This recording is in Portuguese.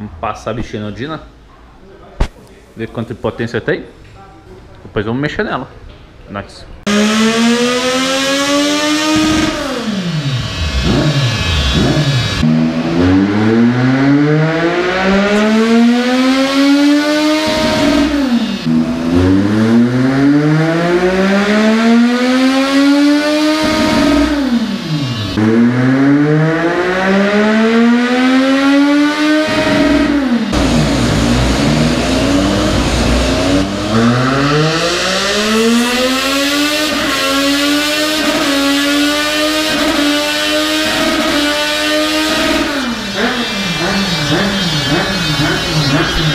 Vamos passar a bichinodina. Ver quanto de potência tem. Depois vamos mexer nela. Nice. Mm-hmm. Yeah.